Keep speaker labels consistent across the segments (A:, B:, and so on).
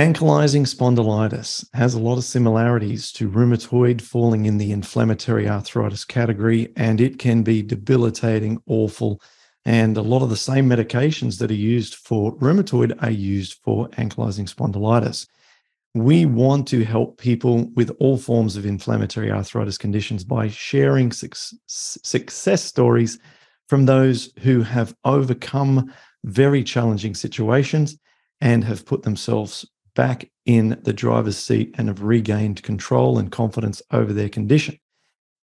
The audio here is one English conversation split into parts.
A: Ankylosing spondylitis has a lot of similarities to rheumatoid falling in the inflammatory arthritis category, and it can be debilitating, awful. And a lot of the same medications that are used for rheumatoid are used for ankylosing spondylitis. We want to help people with all forms of inflammatory arthritis conditions by sharing success stories from those who have overcome very challenging situations and have put themselves back in the driver's seat and have regained control and confidence over their condition.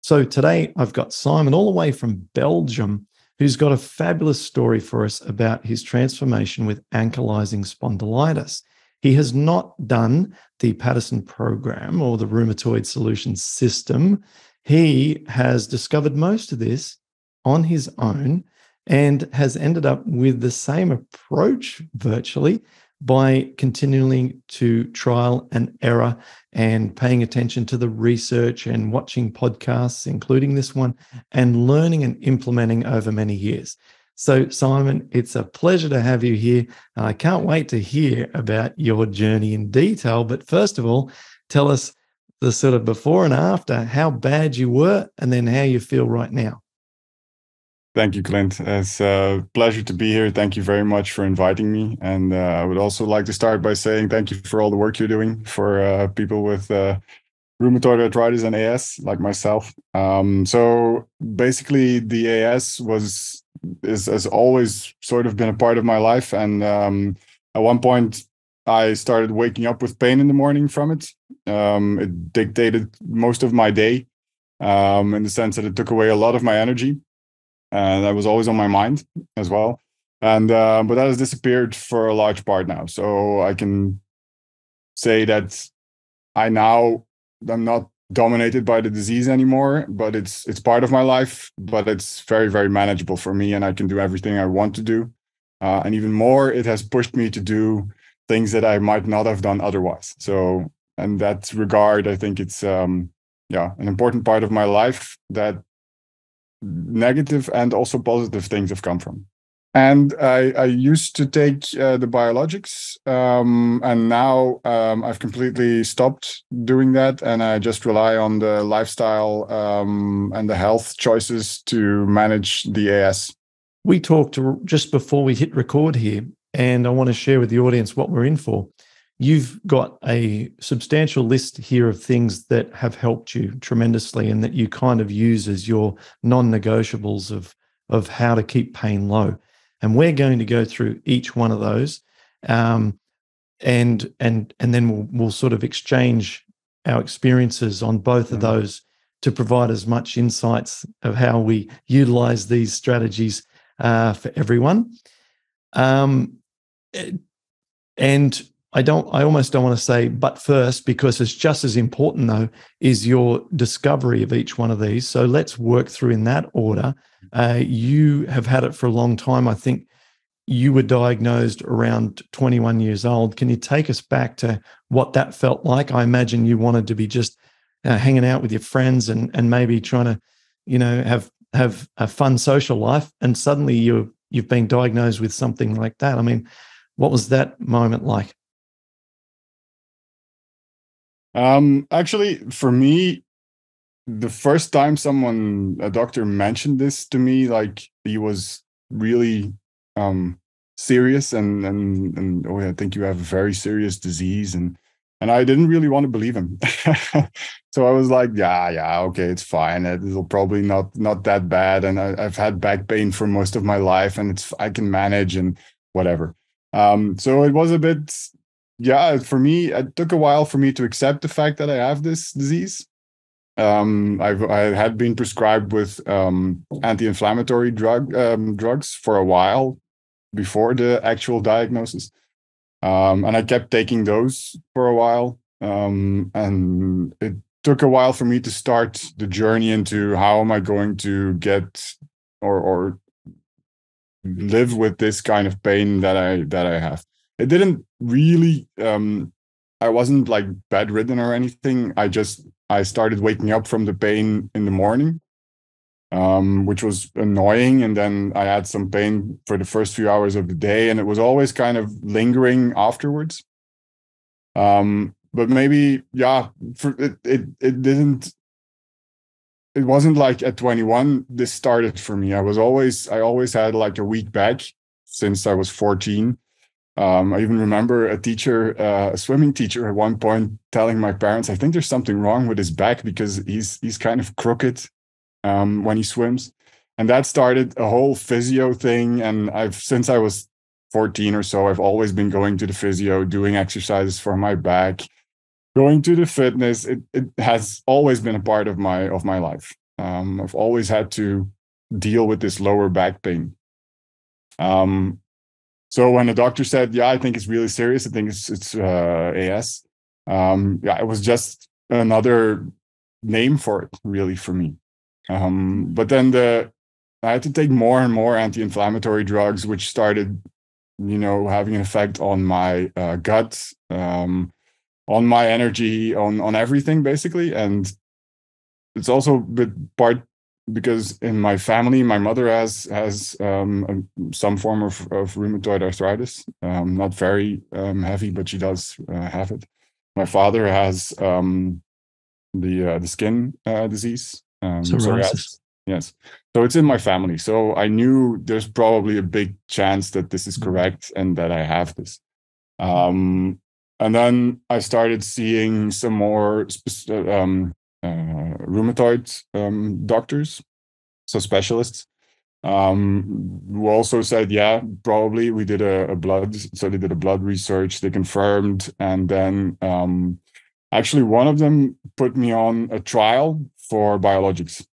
A: So today I've got Simon all the way from Belgium who's got a fabulous story for us about his transformation with ankylosing spondylitis. He has not done the Paddison program or the rheumatoid solutions system. He has discovered most of this on his own and has ended up with the same approach virtually by continuing to trial and error and paying attention to the research and watching podcasts, including this one, and learning and implementing over many years. So, Simon, it's a pleasure to have you here. And I can't wait to hear about your journey in detail. But first of all, tell us the sort of before and after, how bad you were, and then how you feel right now.
B: Thank you, Clint. It's a pleasure to be here. Thank you very much for inviting me. And uh, I would also like to start by saying thank you for all the work you're doing for uh, people with uh, rheumatoid arthritis and AS, like myself. Um, so basically, the AS was is has always sort of been a part of my life. And um, at one point, I started waking up with pain in the morning from it. Um, it dictated most of my day um, in the sense that it took away a lot of my energy and that was always on my mind as well. And uh, but that has disappeared for a large part now. So I can say that I now I'm not dominated by the disease anymore, but it's it's part of my life. But it's very very manageable for me, and I can do everything I want to do. Uh, and even more, it has pushed me to do things that I might not have done otherwise. So in that regard, I think it's um, yeah an important part of my life that negative and also positive things have come from. And I, I used to take uh, the biologics, um, and now um, I've completely stopped doing that, and I just rely on the lifestyle um, and the health choices to manage the AS.
A: We talked just before we hit record here, and I want to share with the audience what we're in for you've got a substantial list here of things that have helped you tremendously and that you kind of use as your non-negotiables of of how to keep pain low and we're going to go through each one of those um, and and and then we'll we'll sort of exchange our experiences on both of mm-hmm. those to provide as much insights of how we utilize these strategies uh, for everyone um, and I don't I almost don't want to say but first because it's just as important though is your discovery of each one of these. So let's work through in that order. Uh, you have had it for a long time. I think you were diagnosed around 21 years old. Can you take us back to what that felt like? I imagine you wanted to be just uh, hanging out with your friends and and maybe trying to, you know, have have a fun social life, and suddenly you you've been diagnosed with something like that. I mean, what was that moment like?
B: Um, actually, for me, the first time someone, a doctor, mentioned this to me, like he was really um serious and and and oh, I think you have a very serious disease and and I didn't really want to believe him. so I was like, yeah, yeah, okay, it's fine. It'll probably not not that bad. And I, have had back pain for most of my life, and it's I can manage and whatever. Um, so it was a bit yeah, for me, it took a while for me to accept the fact that I have this disease. Um, I've I had been prescribed with um, anti-inflammatory drug um, drugs for a while before the actual diagnosis, um, and I kept taking those for a while. Um, and it took a while for me to start the journey into how am I going to get or or live with this kind of pain that I that I have it didn't really um i wasn't like bedridden or anything i just i started waking up from the pain in the morning um which was annoying and then i had some pain for the first few hours of the day and it was always kind of lingering afterwards Um, but maybe, yeah, for, it, it, it didn't, it wasn't like at 21, this started for me. I was always, I always had like a weak back since I was 14. Um, I even remember a teacher, uh, a swimming teacher, at one point telling my parents, "I think there's something wrong with his back because he's he's kind of crooked um, when he swims." And that started a whole physio thing. And I've since I was 14 or so, I've always been going to the physio, doing exercises for my back, going to the fitness. It it has always been a part of my of my life. Um, I've always had to deal with this lower back pain. Um, so when the doctor said, "Yeah, I think it's really serious. I think it's it's uh, AS," um, yeah, it was just another name for it, really, for me. Um, but then the I had to take more and more anti-inflammatory drugs, which started, you know, having an effect on my uh, gut, um, on my energy, on on everything, basically. And it's also bit part because in my family, my mother has has um, some form of, of rheumatoid arthritis. Um, not very um, heavy, but she does uh, have it. My father has um, the uh, the skin uh, disease, um, psoriasis. Yes, so it's in my family. So I knew there's probably a big chance that this is mm-hmm. correct and that I have this. Um, and then I started seeing some more um, rheumatoid um, doctors, so specialists, um, who also said, yeah, probably we did a, a, blood, so they did a blood research, they confirmed, and then um, actually one of them put me on a trial for biologics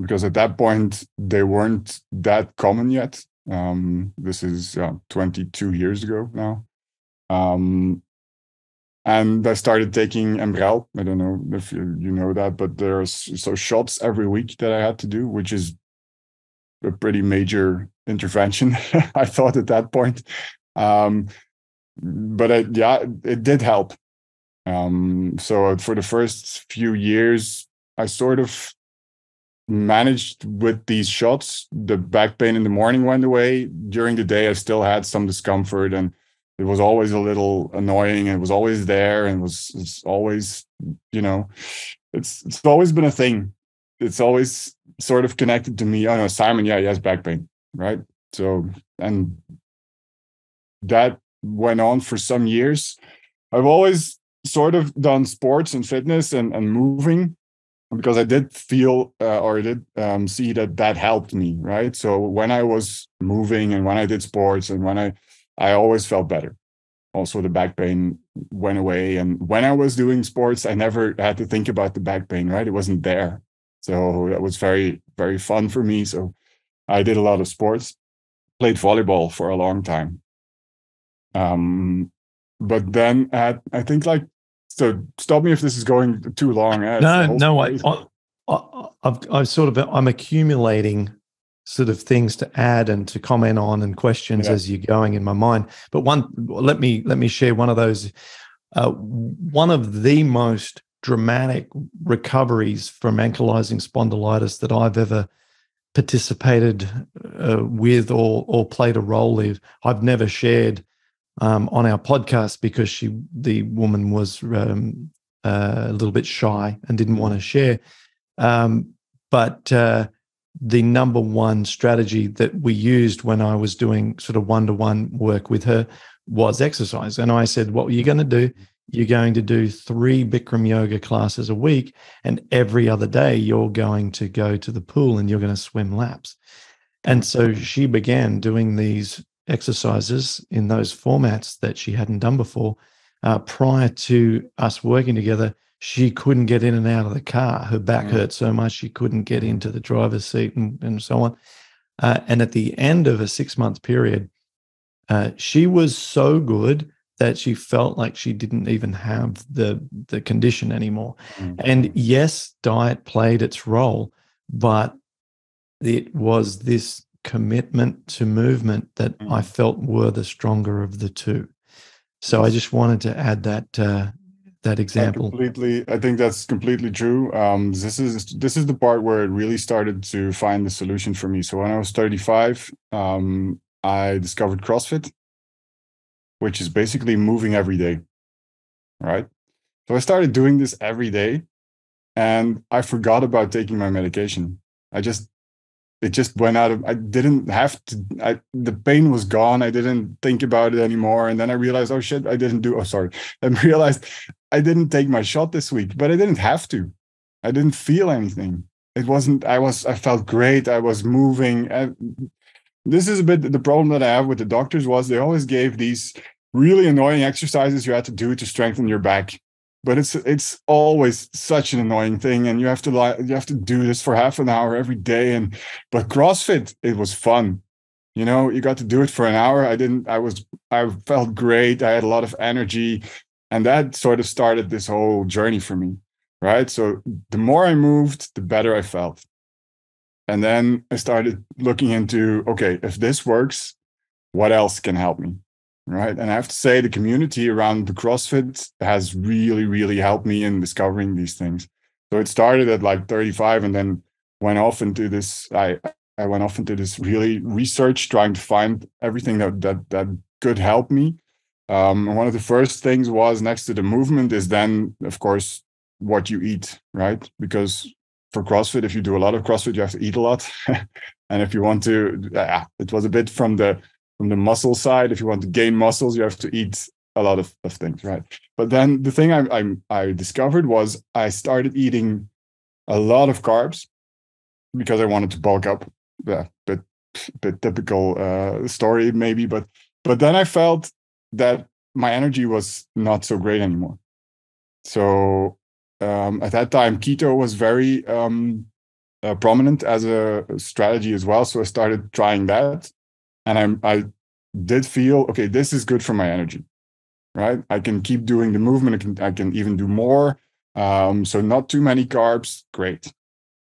B: because at that point they weren't that common yet. Um, this is uh, 22 years ago now. Um, and I started taking Enbrel. I don't know if you, you know that, but there's so shots every week that I had to do, which is a pretty major intervention. I thought at that point, um, but I, yeah, it did help. Um, so for the first few years, I sort of managed with these shots. The back pain in the morning went away. During the day, I still had some discomfort and it was always a little annoying and it was always there and was it's always you know it's it's always been a thing. It's always sort of connected to me. Oh no simon yeah he has back pain right? So and that went on for some years. I've always sort of done sports and fitness and, and moving because i did feel uh, or I did um, see that that helped me right? So when i was moving and when i did sports and when i I always felt better. Also, the back pain went away. And when I was doing sports, I never had to think about the back pain, right? It wasn't there. So that was very, very fun for me. So I did a lot of sports, played volleyball for a long time. Um, but then at, I think like, so stop me if this is going too long.
A: no, no, I, I, I've, I've sort of, I'm accumulating sort of things to add and to comment on and questions yeah. as you're going in my mind. But one, let me let me share one of those. Uh, one of the most dramatic recoveries from ankylosing spondylitis that I've ever participated uh, with or or played a role in. I've never shared um, on our podcast because she, the woman, was um, uh, a little bit shy and didn't want to share. Um, but uh, the number one strategy that we used when I was doing sort of one to one work with her was exercise. And I said, What are you going to do? You're going to do three Bikram yoga classes a week. And every other day, you're going to go to the pool and you're going to swim laps. And so she began doing these exercises in those formats that she hadn't done before. Uh, prior to us working together, she couldn't get in and out of the car. Her back mm. hurt so much she couldn't get into the driver's seat and, and so on. Uh, and at the end of a six month period, uh, she was so good that she felt like she didn't even have the the condition anymore. Mm. And yes, diet played its role, but it was this commitment to movement that mm. I felt were the stronger of the two. So I just wanted to add that uh, that example.
B: I completely, I think that's completely true. Um, this is this is the part where it really started to find the solution for me. So when I was 35, um, I discovered CrossFit, which is basically moving every day. right? So I started doing this every day and I forgot about taking my medication. I just it just went out of I didn't have to I the pain was gone. I didn't think about it anymore. And then I realized, oh shit, I didn't do oh sorry. I realized I didn't take my shot this week, but I didn't have to. I didn't feel anything. It wasn't I was I felt great. I was moving. I, this is a bit the problem that I have with the doctors was they always gave these really annoying exercises you had to do to strengthen your back but it's it's always such an annoying thing and you have to like you have to do this for half an hour every day and but crossfit it was fun. You know you got to do it for an hour. I didn't i was i felt great. I had a lot of energy and that sort of started this whole journey for me right? So the more i moved the better i felt. And then i started looking into okay if this works what else can help me right? And I have to say, the community around the CrossFit has really, really helped me in discovering these things. So it started at like 35 and then went off into this. I I went off into this really research, trying to find everything that that that could help me. Um, one of the first things was next to the movement is then, of course, what you eat, right? Because for CrossFit, if you do a lot of CrossFit, you have to eat a lot. and if you want to, uh, it was a bit from the from the muscle side if you want to gain muscles you have to eat a lot of, of things right? But then the thing I, I, I discovered was i started eating a lot of carbs because i wanted to bulk up yeah bit bit typical uh, story maybe but but then i felt that my energy was not so great anymore. So um, at that time keto was very um, uh, prominent as a strategy as well so i started trying that and I'm I did feel okay. This is good for my energy, right? I can keep doing the movement. I can I can even do more. Um, so not too many carbs. Great.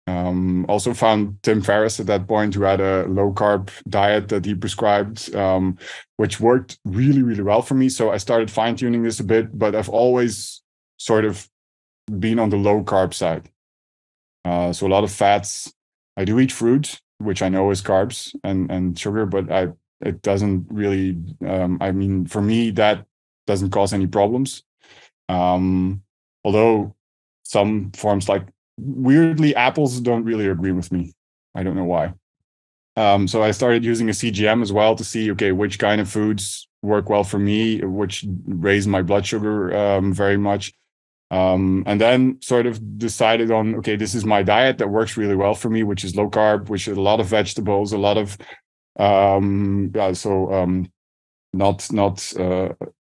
B: Um, also found Tim Ferriss at that point who had a low carb diet that he prescribed, um, which worked really, really well for me. So I started fine tuning this a bit, but I've always sort of been on the low carb side. Uh, so a lot of fats. I do eat fruit, which I know is carbs and and sugar, but I it doesn't really. Um, I mean, for me, that doesn't cause any problems. Um, although some forms, like weirdly, apples don't really agree with me. I don't know why. Um, so I started using a CGM as well to see okay which kind of foods work well for me, which raise my blood sugar um, very much. Um, and then sort of decided on okay this is my diet that works really well for me which is low carb which is a lot of vegetables a lot of um yeah so um not not uh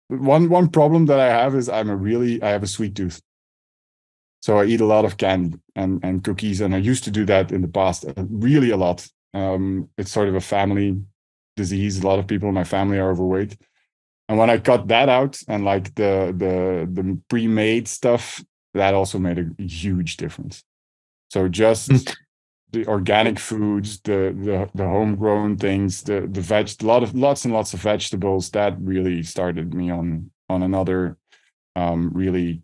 B: one one problem that i have is i'm a really i have a sweet tooth. So i eat a lot of candy and and cookies and i used to do that in the past uh, really a lot. Um it's sort of a family disease. A lot of people in my family are overweight and when i cut that out and like the the the pre-made stuff that also made a huge difference so just hmm. the organic foods the the, the homegrown things the the veg a lot of lots and lots of vegetables that really started me on on another um really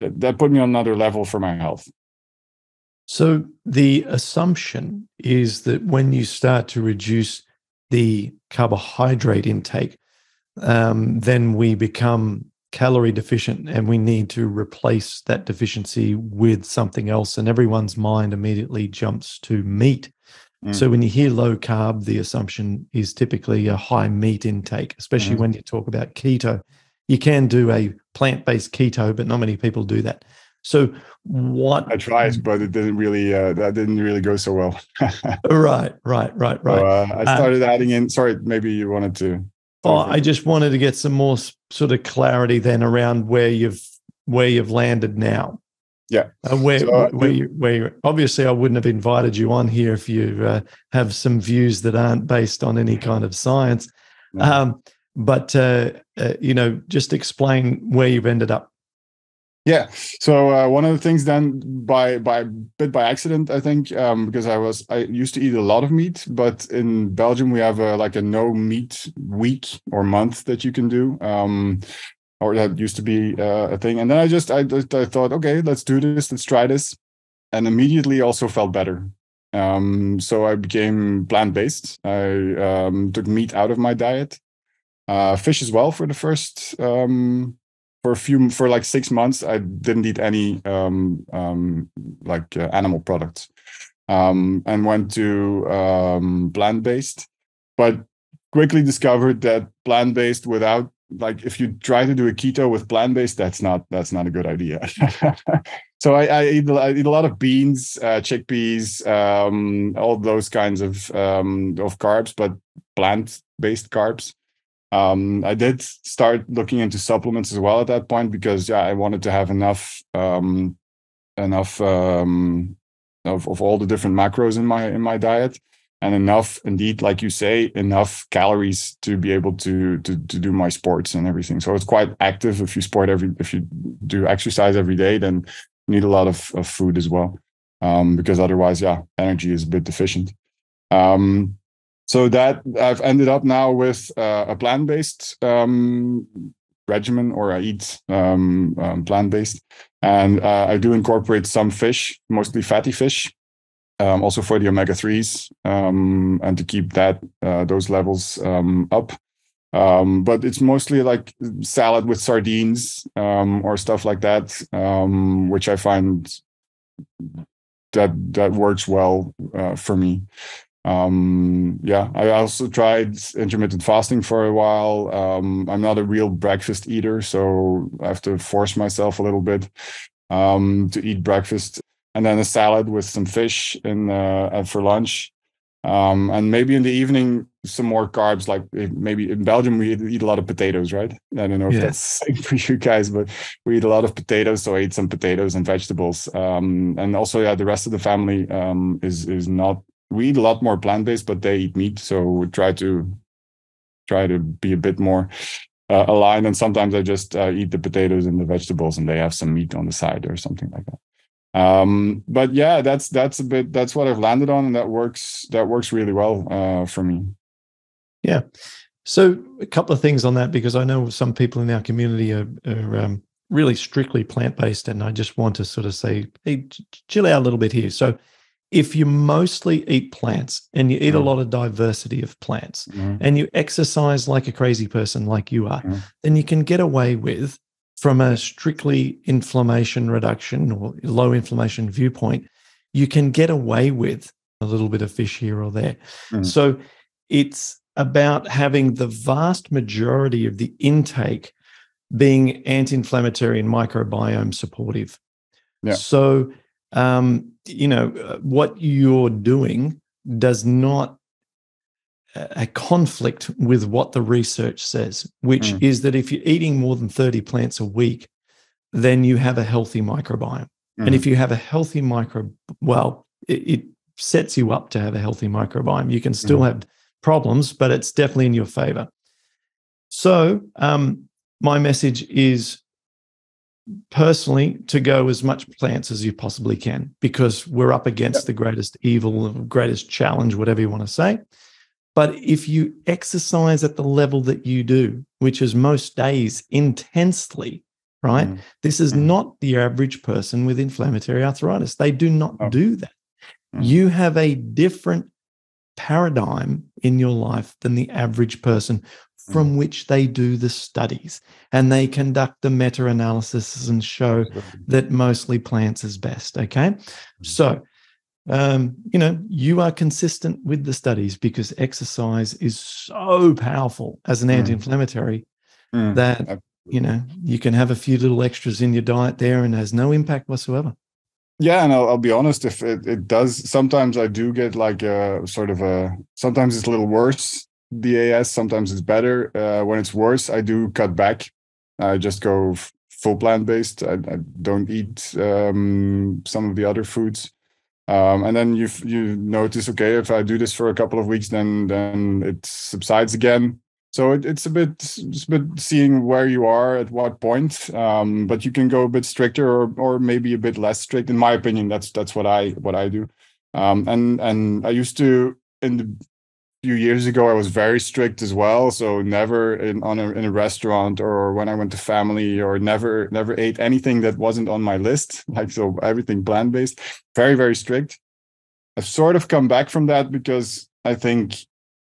B: that, that put me on another level for my health
A: so the assumption is that when you start to reduce the carbohydrate intake um, then we become calorie deficient and we need to replace that deficiency with something else. And everyone's mind immediately jumps to meat. Mm. So when you hear low carb, the assumption is typically a high meat intake, especially mm. when you talk about keto. You can do a plant based keto, but not many people do that. So what
B: I tried, but it didn't really uh, that didn't really go so well.
A: right, right, right, right. So,
B: uh, I uh, started adding in. Sorry, maybe you wanted to.
A: Oh, I just wanted to get some more sort of clarity then around where you've where you've landed now.
B: Yeah,
A: uh, where so, uh, where you where you, obviously I wouldn't have invited you on here if you uh, have some views that aren't based on any kind of science. No. Um, but uh, uh, you know, just explain where you've ended up.
B: Yeah. So uh, one of the things then by by bit by accident, I think, um, because I was I used to eat a lot of meat, but in Belgium we have a, like a no meat week or month that you can do. Um, or that used to be uh, a thing. And then I just I, I thought, okay, let's do this, let's try this, and immediately also felt better. Um, so I became plant based. I um, took meat out of my diet, uh, fish as well for the first um, for a few for like six months i didn't eat any um, um, like uh, animal products. Um, and went to um, plant-based but quickly discovered that plant-based without like if you try to do a keto with plant-based that's not that's not a good idea. So I, I, eat, I eat a lot of beans uh, chickpeas um, all those kinds of um, of carbs but plant-based carbs um, I did start looking into supplements as well at that point because yeah, I wanted to have enough um, enough um, of of all the different macros in my in my diet and enough indeed like you say enough calories to be able to to to do my sports and everything. So it's quite active. If you sport every if you do exercise every day then you need a lot of, of food as well um, because otherwise yeah energy is a bit deficient. Um, so that I've ended up now with uh, a plant-based um, regimen, or I eat um, um, plant-based, and uh, I do incorporate some fish, mostly fatty fish, um, also for the omega threes, um, and to keep that uh, those levels um, up. but it's mostly like salad with sardines or stuff like that, which I find that that works well uh, for me um yeah i also tried intermittent fasting for a while. Um i'm not a real breakfast eater so i have to force myself a little bit um to eat breakfast and then a salad with some fish in uh for lunch. Um and maybe in the evening some more carbs like eh, maybe in belgium we eat a lot of potatoes right? I don't know if that's same for you guys but we eat a lot of potatoes so i eat some potatoes and vegetables. Um and also yeah the rest of the family um is is not we eat a lot more plant based, but they eat meat, so we try to try to be a bit more uh, aligned. And sometimes I just uh, eat the potatoes and the vegetables, and they have some meat on the side or something like that. Um, but yeah, that's that's a bit that's what I've landed on, and that works that works really well uh, for me.
A: Yeah. So a couple of things on that because I know some people in our community are, are um, really strictly plant based, and I just want to sort of say, hey, chill out a little bit here. So if you mostly eat plants and you eat mm. a lot of diversity of plants mm. and you exercise like a crazy person like you are, mm. then you can get away with, from a strictly inflammation reduction or low inflammation viewpoint, you can get away with a little bit of fish here or there. Mm. So it's about having the vast majority of the intake being anti inflammatory and microbiome supportive. Yeah. So um, you know, uh, what you're doing does not a conflict with what the research says, which mm. is that if you're eating more than 30 plants a week, then you have a healthy microbiome. Mm. And if you have a healthy micro, well, it, it, sets you up to have a healthy microbiome. You can still mm. have problems, but it's definitely in your favor. So, um, my message is personally to go as much plants as you possibly can because we're up against yep. the greatest evil, greatest challenge, whatever you want to say. But if you exercise at the level that you do, which is most days intensely, right? Mm. This is mm. not the average person with inflammatory arthritis. They do not oh. do that. Mm. You have a different paradigm in your life than the average person from mm. which they do the studies and they conduct the meta analysis and show that mostly plants is best. Okay. Mm. So, um, you know, you are consistent with the studies because exercise is so powerful as an mm. anti inflammatory mm. that, you know, you can have a few little extras in your diet there and has no impact whatsoever.
B: Yeah, and I'll, I'll, be honest. If it, it does, sometimes I do get like a sort of a. Sometimes it's a little worse DAS. Sometimes it's better. Uh, when it's worse, I do cut back. I just go full plant based. I, I, don't eat um, some of the other foods. Um, and then you you notice, okay, if I do this for a couple of weeks, then then it subsides again. So it, it's a bit it's a bit seeing where you are at what point. Um, but you can go a bit stricter or or maybe a bit less strict. In my opinion, that's that's what I what I do. Um, and and I used to in the few years ago i was very strict as well. So never in on a, in a restaurant or when i went to family or never never ate anything that wasn't on my list. Like so everything plant based very very strict. I've sort of come back from that because i think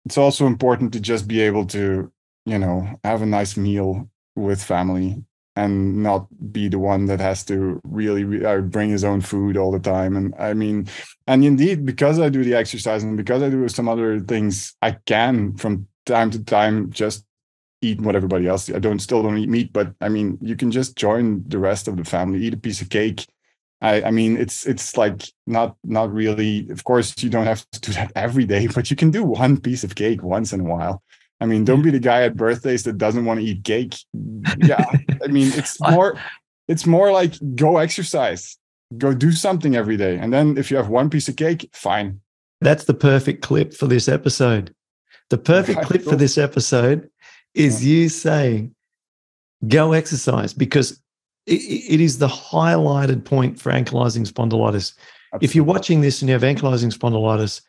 B: it's also important to just be able to you know have a nice meal with family and not be the one that has to really re- uh, bring his own food all the time. And I mean, and indeed, because I do the exercise and because I do some other things, I can from time to time just eat what everybody else. I don't still don't eat meat, but I mean, you can just join the rest of the family, eat a piece of cake. I, I mean, it's it's like not not really. Of course, you don't have to do that every day, but you can do one piece of cake once in a while. I mean, don't be the guy at birthdays that doesn't want to eat cake. Yeah, I mean, it's more it's more like go exercise, go do something every day, and then if you have one piece of cake, fine.
A: That's the perfect clip for this episode. The perfect clip for this episode is you saying, go exercise because it, it is the highlighted point for ankylosing spondylitis. Absolutely. If you're watching this and you have ankylosing spondylitis,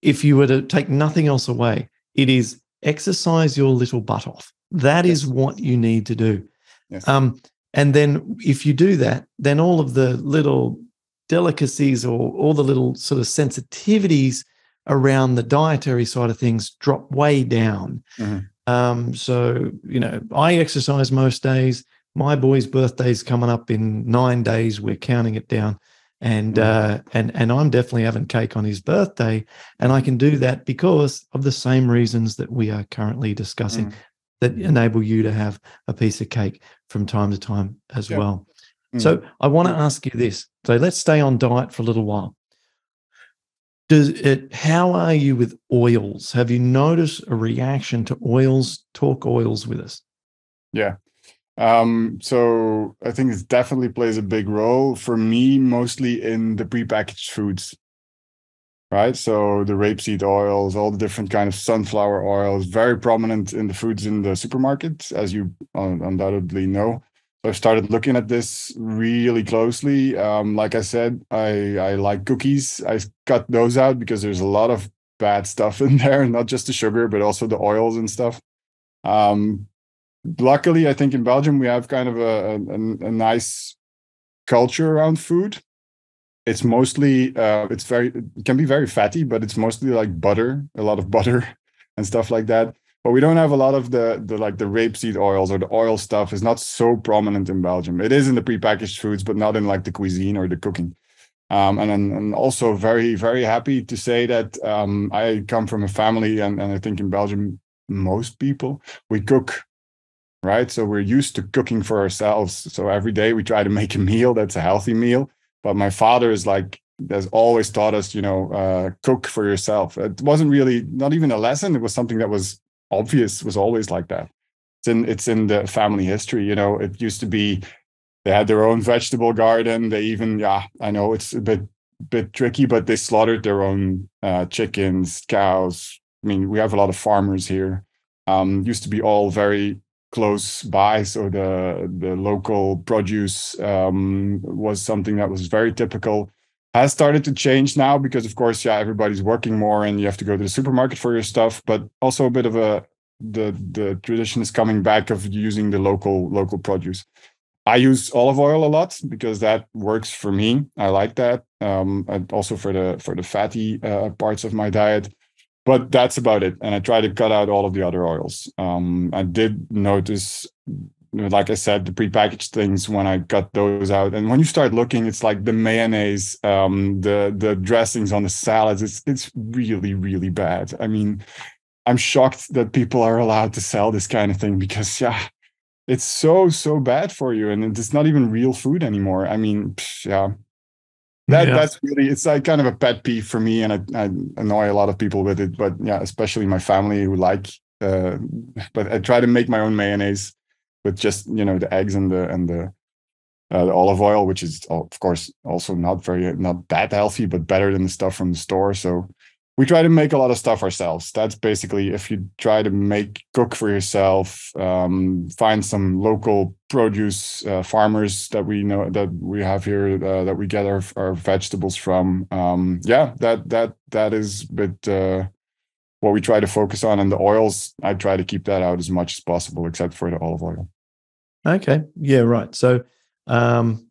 A: if you were to take nothing else away, it is exercise your little butt off. That yes. is what you need to do. Yes. Um, and then if you do that, then all of the little delicacies or all the little sort of sensitivities around the dietary side of things drop way down. Mm-hmm. Um, so, you know, I exercise most days. My boy's birthday's coming up in nine days. We're counting it down. And mm. uh, and and I'm definitely having cake on his birthday, and I can do that because of the same reasons that we are currently discussing, mm. that enable you to have a piece of cake from time to time as yeah. well. Mm. So I want to ask you this. So let's stay on diet for a little while does it how are you with oils have you noticed a reaction to oils talk oils with us
B: yeah um so i think it definitely plays a big role for me mostly in the prepackaged foods right so the rapeseed oils all the different kind of sunflower oils very prominent in the foods in the supermarkets, as you undoubtedly know I've started looking at this really closely. Um, like I said, I I like cookies. I cut those out because there's a lot of bad stuff in there, not just the sugar, but also the oils and stuff. Um, luckily, I think in Belgium we have kind of a, a, a nice culture around food. It's mostly uh, it's very it can be very fatty, but it's mostly like butter, a lot of butter and stuff like that but we don't have a lot of the the like the rapeseed oils or the oil stuff is not so prominent in Belgium. It is in the prepackaged foods, but not in like the cuisine or the cooking. Um, and I'm also very very happy to say that um, I come from a family, and, and I think in Belgium most people we cook, right? So we're used to cooking for ourselves. So every day we try to make a meal that's a healthy meal. But my father is like has always taught us, you know, uh, cook for yourself. It wasn't really not even a lesson. It was something that was obvious was always like that. It's in it's in the family history. You know, it used to be they had their own vegetable garden. They even yeah, I know it's a bit bit tricky, but they slaughtered their own uh, chickens, cows. I mean, we have a lot of farmers here. Um, used to be all very close by, so the the local produce um, was something that was very typical. Has started to change now because of course yeah everybody's working more and you have to go to the supermarket for your stuff but also a bit of a the the tradition is coming back of using the local local produce. I use olive oil a lot because that works for me. I like that um and also for the for the fatty uh, parts of my diet but that's about it and i try to cut out all of the other oils um i did notice like I said, the prepackaged things when I cut those out. And when you start looking, it's like the mayonnaise, um, the the dressings on the salads. It's it's really really bad. I mean, I'm shocked that people are allowed to sell this kind of thing because yeah, it's so so bad for you, and it's not even real food anymore. I mean, yeah. That, yeah. that's really it's like kind of a pet peeve for me and I, I annoy a lot of people with it but yeah especially my family who like uh, but I try to make my own mayonnaise with just you know the eggs and the and the, uh, the olive oil, which is of course also not very not that healthy, but better than the stuff from the store. So we try to make a lot of stuff ourselves. That's basically if you try to make cook for yourself, um, find some local produce uh, farmers that we know that we have here uh, that we get our, our vegetables from. Um, yeah, that that that is a bit uh, what we try to focus on. And the oils, I try to keep that out as much as possible, except for the olive oil.
A: Okay. Yeah, right. So um,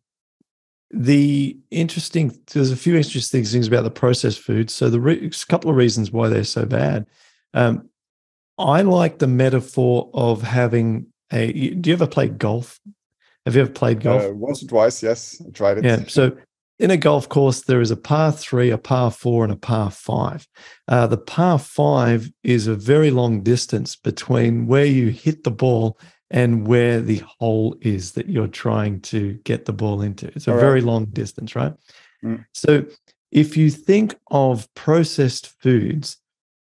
A: the interesting, there's a few interesting things about the processed foods. So the re- a couple of reasons why they're so bad. Um, I like the metaphor of having a. Do you ever play golf? Have you ever played golf? Uh,
B: once or twice, yes. I tried it.
A: Yeah. So in a golf course, there is a par three, a par four, and a par five. Uh, the par five is a very long distance between where you hit the ball and where the hole is that you're trying to get the ball into. It's a right. very long distance, right? Mm. So if you think of processed foods,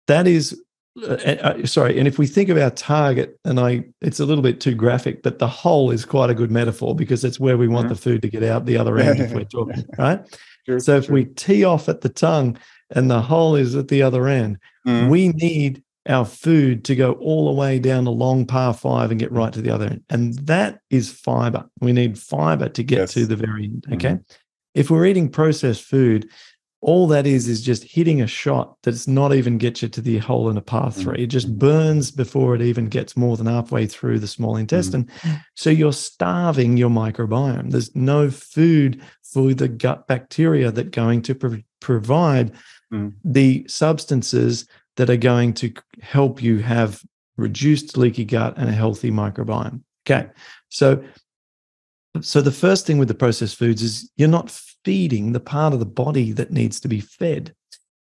A: that is uh, uh, sorry and if we think of our target and i it's a little bit too graphic but the hole is quite a good metaphor because it's where we want mm-hmm. the food to get out the other end if we're talking right sure, so if sure. we tee off at the tongue and the hole is at the other end mm. we need our food to go all the way down the long par five and get right to the other end and that is fiber we need fiber to get yes. to the very end okay mm-hmm. if we're eating processed food all that is is just hitting a shot that's not even get you to the hole in a par three. It just burns before it even gets more than halfway through the small intestine. Mm. So you're starving your microbiome. There's no food for the gut bacteria that going to pro- provide mm. the substances that are going to help you have reduced leaky gut and a healthy microbiome. Okay. So so the first thing with the processed foods is you're not feeding the part of the body that needs to be fed.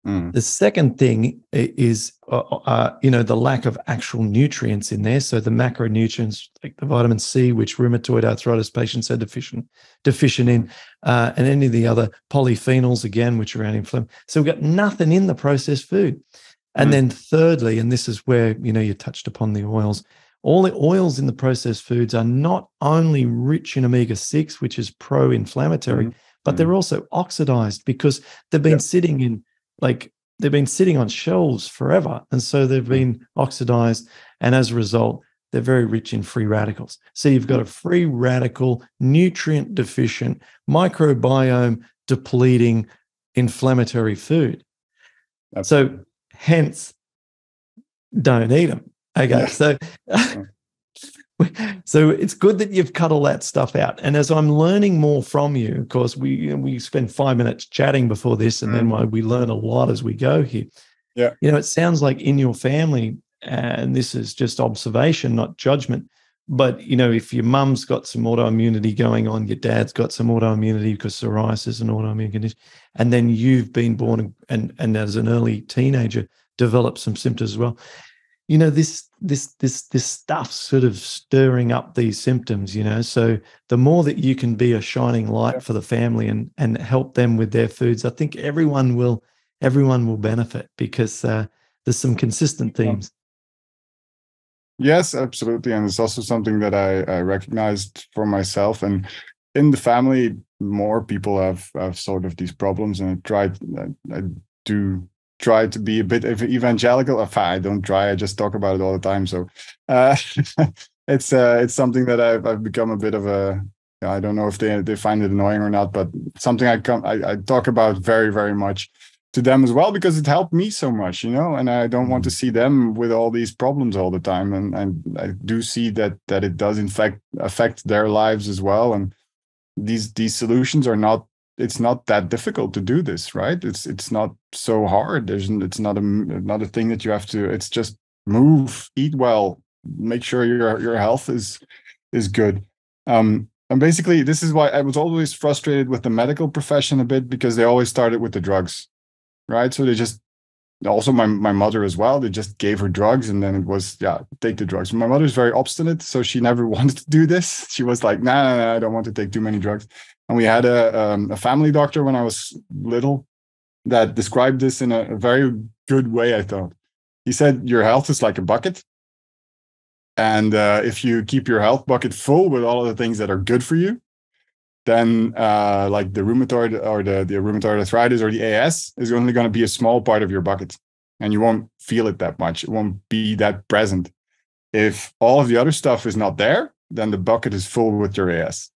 A: Mm. The second thing is, uh, uh, you know, the lack of actual nutrients in there. So the macronutrients, like the vitamin C, which rheumatoid arthritis patients are deficient deficient in, uh, and any of the other polyphenols, again, which are anti-inflammatory. So we've got nothing in the processed food. And mm. then thirdly, and this is where you know you touched upon the oils. All the oils in the processed foods are not only rich in omega 6, which is pro inflammatory, mm but mm. they're also oxidized because they've been sitting in like they've been sitting on shelves forever. And so they've mm. been oxidized. And as a result, they're very rich in free radicals. So you've got a free radical, nutrient deficient, microbiome depleting inflammatory food. So hence, don't eat them. Okay. Yeah. So so it's good that you've cut all that stuff out. And as I'm learning more from you, of course, we we spend five minutes chatting before this, and mm. then we learn a lot as we go here.
B: Yeah,
A: you know, it sounds like in your family, and this is just observation, not judgment. But you know, if your mum's got some autoimmunity going on, your dad's got some autoimmunity because psoriasis is an autoimmune condition, and then you've been born and and as an early teenager developed some symptoms as well. You know this this this this stuff sort of stirring up these symptoms you know? So the more that you can be a shining light for the family and and help them with their foods i think everyone will everyone will benefit because uh, there's some consistent themes
B: yes absolutely and it's also something that i, I recognized for myself and in the family more people have have sort of these problems and i tried I, I do try to be a bit evangelical. I don't try. I just talk about it all the time. So uh, it's uh, it's something that I've I've become a bit of a. I don't know if they they find it annoying or not, but something I come I, I talk about very very much to them as well because it helped me so much, you know. And I don't want to mm-hmm. see them with all these problems all the time. And and I do see that that it does in fact affect their lives as well. And these these solutions are not it's not that difficult to do this right it's it's not so hard there's it's not a not a thing that you have to it's just move eat well make sure your your health is is good um and basically this is why i was always frustrated with the medical profession a bit because they always started with the drugs right so they just also my, my mother as well they just gave her drugs and then it was yeah take the drugs my mother's very obstinate so she never wanted to do this she was like nah, nah, nah i don't want to take too many drugs and we had a, um, a family doctor when I was little that described this in a, a very good way, I thought. He said, Your health is like a bucket. And uh, if you keep your health bucket full with all of the things that are good for you, then uh, like the rheumatoid or the, the rheumatoid arthritis or the AS is only going to be a small part of your bucket and you won't feel it that much. It won't be that present. If all of the other stuff is not there, then the bucket is full with your AS.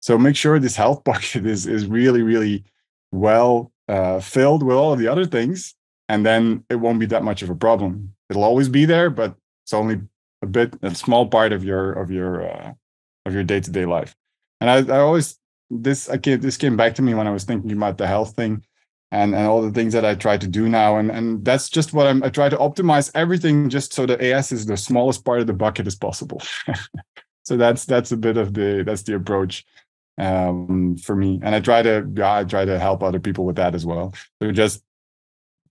B: So make sure this health bucket is is really really well uh, filled with all of the other things, and then it won't be that much of a problem. It'll always be there, but it's only a bit a small part of your of your uh, of your day to day life. And I, I always this I came, this came back to me when I was thinking about the health thing and and all the things that I try to do now. And and that's just what I'm I try to optimize everything just so the AS is the smallest part of the bucket as possible. so that's that's a bit of the that's the approach um, for me, and I try to yeah, I try to help other people with that as well. So just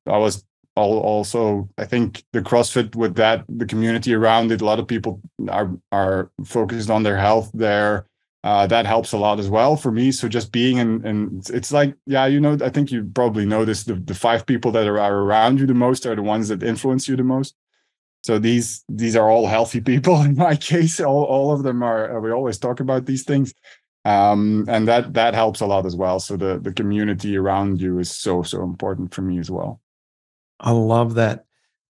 B: I was also I think the CrossFit with that the community around it. A lot of people are are focused on their health there. Uh, that helps a lot as well for me. So just being in, and it's like, yeah, you know, I think you probably noticed the, the five people that are, are around you the most are the ones that influence you the most. So these these are all healthy people in my case. All all of them are. We always talk about these things, um, and that that helps a lot as well. So the the community around you is so so important for me as well.
A: I love that.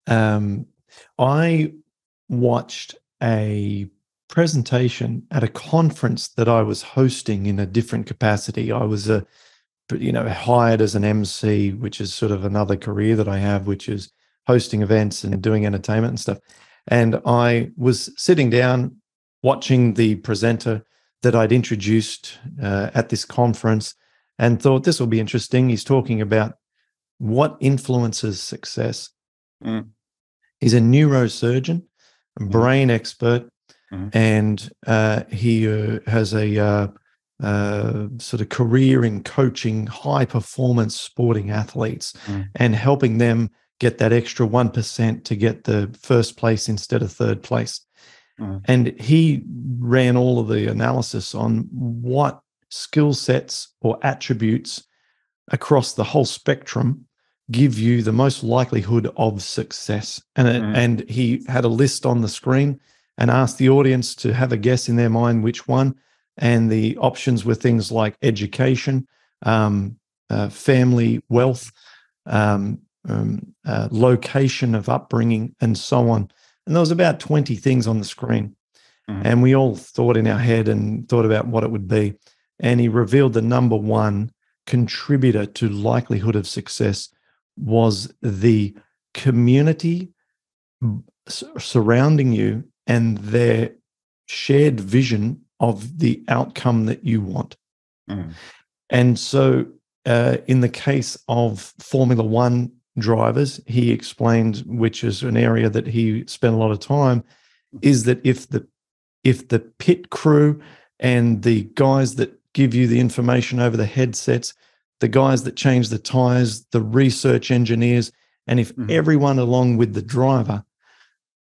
A: Um, I watched a presentation at a conference that I was hosting in a different capacity. I was a, you know, hired as an MC, which is sort of another career that I have, which is hosting events and doing entertainment and stuff. And I was sitting down watching the presenter that I'd introduced uh, at this conference and thought this will be interesting. He's talking about what influences success. Mm. He's a neurosurgeon, a mm. brain expert, mm. and uh, he uh, has a uh, uh, sort of career in coaching high performance sporting athletes mm. and helping them get that extra 1% to get the first place instead of third place. Mm. And he ran all of the analysis on what skill sets or attributes across the whole spectrum give you the most likelihood of success. And, mm. and he had a list on the screen and asked the audience to have a guess in their mind which one. And the options were things like education, um, uh, family, wealth, um, um, uh, location of upbringing, and so on. And there was about 20 things on the screen. Mm-hmm. And we all thought in our head and thought about what it would be. And he revealed the number one contributor to likelihood of success was the community surrounding you and their shared vision of the outcome that you want. Mm. And so, uh, in the case of Formula One drivers, he explained, which is an area that he spent a lot of time, is that if the if the pit crew and the guys that give you the information over the headsets the guys that change the tires, the research engineers, and if mm-hmm. everyone along with the driver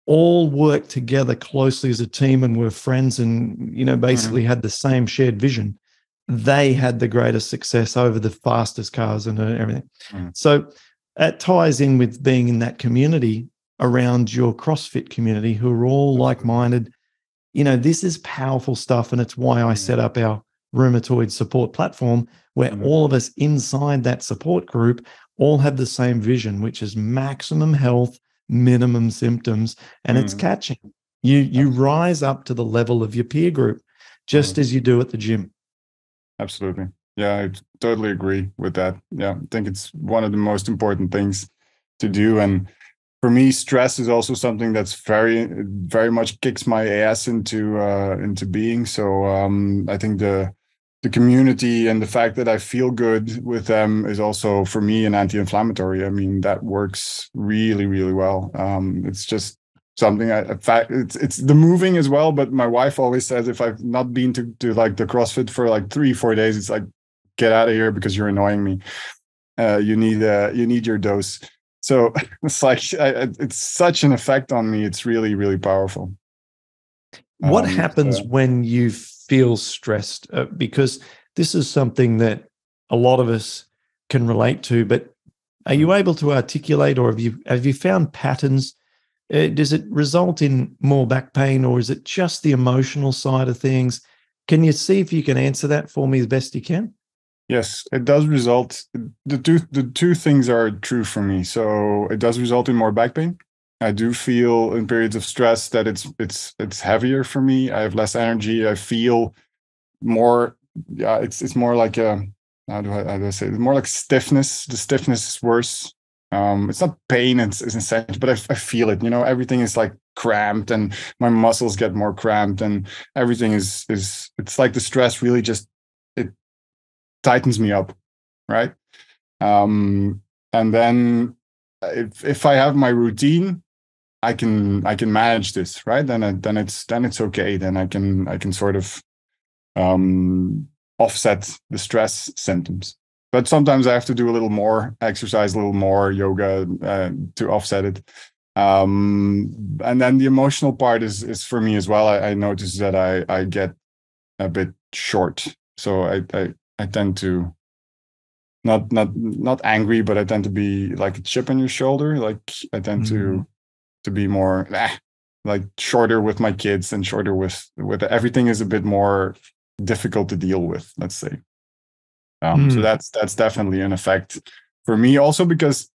A: all worked together closely as a team and were friends and you know basically mm-hmm. had the same shared vision they had the greatest success over the fastest cars and everything mm-hmm. so that ties in with being in that community around your crossfit community who are all like-minded you know this is powerful stuff and it's why i set up our rheumatoid support platform where mm-hmm. all of us inside that support group all have the same vision, which is maximum health, minimum symptoms, and mm-hmm. it's catching. You you rise up to the level of your peer group, just mm-hmm. as you do at the gym.
B: Absolutely. Yeah, I totally agree with that. Yeah, I think it's one of the most important things to do. And for me, stress is also something that's very, very much kicks my ass into uh, into being. So um, I think the the community and the fact that I feel good with them is also for me an anti-inflammatory. I mean, that works really, really well. Um, it's just something I, in fact, it's it's the moving as well. But my wife always says if I've not been to to like the CrossFit for like three, four days, it's like get out of here because you're annoying me. Uh, you need uh, you need your dose. So it's like I, it's such an effect on me. It's really, really powerful.
A: What um, happens so. when you feel stressed? Uh, because this is something that a lot of us can relate to. But are you mm. able to articulate, or have you have you found patterns? Uh, does it result in more back pain, or is it just the emotional side of things? Can you see if you can answer that for me as best you can?
B: Yes, it does result. The two the two things are true for me. So it does result in more back pain, I do feel in periods of stress that it's it's it's heavier for me. I have less energy. I feel more. Yeah, it's it's more like a how do I, how do I say it? more like stiffness. The stiffness is worse. Um, it's not pain. It's, it's essential, but I, I feel it. You know, everything is like cramped, and my muscles get more cramped, and everything is is. It's like the stress really just it tightens me up, right? Um, and then if if I have my routine, I can I can manage this, right? Then I, then it's then it's okay. Then I can I can sort of um, offset the stress symptoms. But sometimes I have to do a little more exercise, a little more yoga uh, to offset it. Um, and then the emotional part is is for me as well. I, I notice that I I get a bit short, so I I, I tend to not not not angry, but I tend to be like a chip on your shoulder. Like I tend mm-hmm. to to be more eh, like shorter with my kids and shorter with with everything is a bit more difficult to deal with. Let's say. Um, mm. So that's that's definitely an effect for me. Also because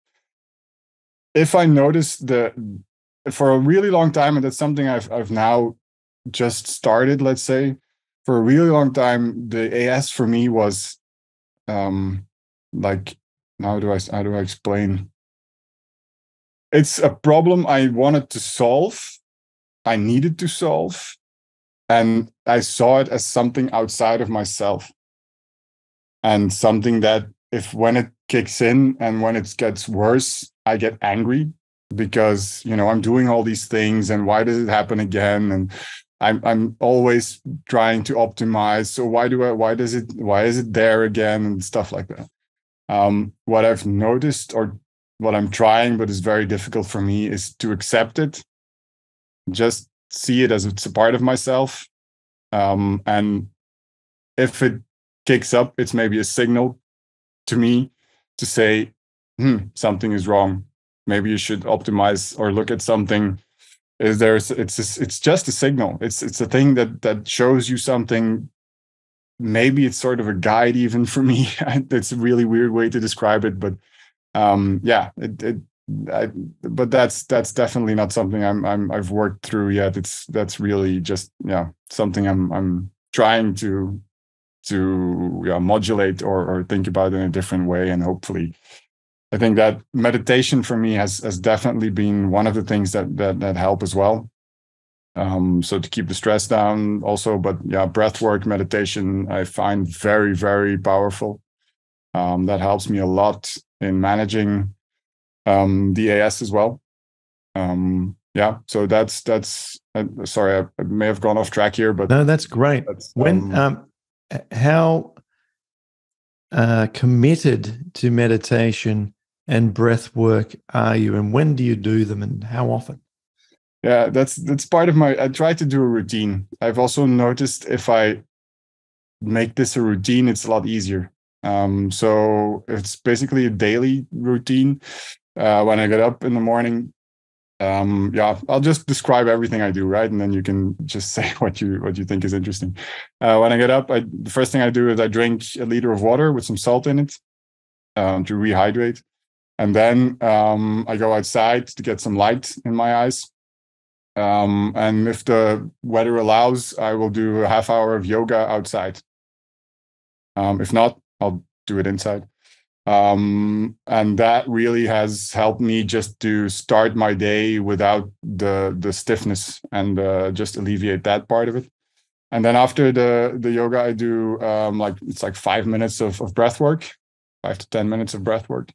B: if I notice the for a really long time, and that's something I've I've now just started. Let's say for a really long time, the AS for me was um like how do I how do I explain? It's a problem I wanted to solve, I needed to solve, and I saw it as something outside of myself, and something that if when it kicks in and when it gets worse, I get angry because you know I'm doing all these things and why does it happen again and I'm I'm always trying to optimize. So why do I why does it why is it there again and stuff like that? Um, what I've noticed or what I'm trying, but it's very difficult for me, is to accept it, just see it as it's a part of myself. Um, and if it kicks up, it's maybe a signal to me to say, hmm, something is wrong. Maybe you should optimize or look at something. Is there? It's it's just a signal. It's it's a thing that that shows you something maybe it's sort of a guide even for me. it's a really weird way to describe it, but um, yeah, it, it I, but that's that's definitely not something I'm I'm I've worked through yet. It's that's really just yeah something I'm I'm trying to to yeah, modulate or or think about in a different way, and hopefully, I think that meditation for me has has definitely been one of the things that that that help as well. Um, so to keep the stress down also but yeah breath work meditation i find very very powerful. Um, that helps me a lot in managing um, the as as well. Um, yeah so that's that's uh, sorry I, I, may have gone off track here but
A: no that's great. that's, when um, um, how uh, committed to meditation and breath work are you and when do you do them and how often?
B: Yeah that's that's part of my i try to do a routine. I've also noticed if i make this a routine it's a lot easier um, so it's basically a daily routine. Uh, when i get up in the morning um, yeah i'll just describe everything i do right? And then you can just say what you what you think is interesting. Uh, when i get up I, the first thing i do is i drink a liter of water with some salt in it um, to rehydrate. And then um, i go outside to get some light in my eyes. Um, and if the weather allows, I will do a half hour of yoga outside. Um, if not, I'll do it inside. Um, and that really has helped me just to start my day without the the stiffness and uh, just alleviate that part of it. And then after the the yoga, I do um, like it's like five minutes of, of breath work, five to ten minutes of breath work,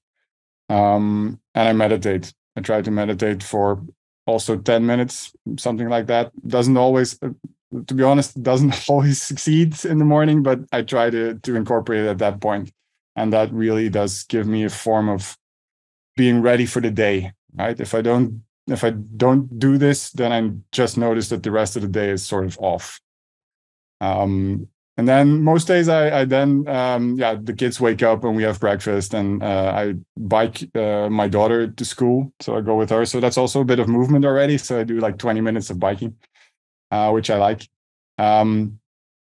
B: um, and I meditate. I try to meditate for also 10 minutes something like that doesn't always uh, to be honest doesn't always succeed in the morning but i try to to incorporate it at that point. And that really does give me a form of being ready for the day right? If i don't if i don't do this then i just notice that the rest of the day is sort of off. Um and then most days I, I then um, yeah the kids wake up and we have breakfast and uh, I bike uh, my daughter to school. So I go with her. So that's also a bit of movement already. So I do like 20 minutes of biking uh, which I like. Um,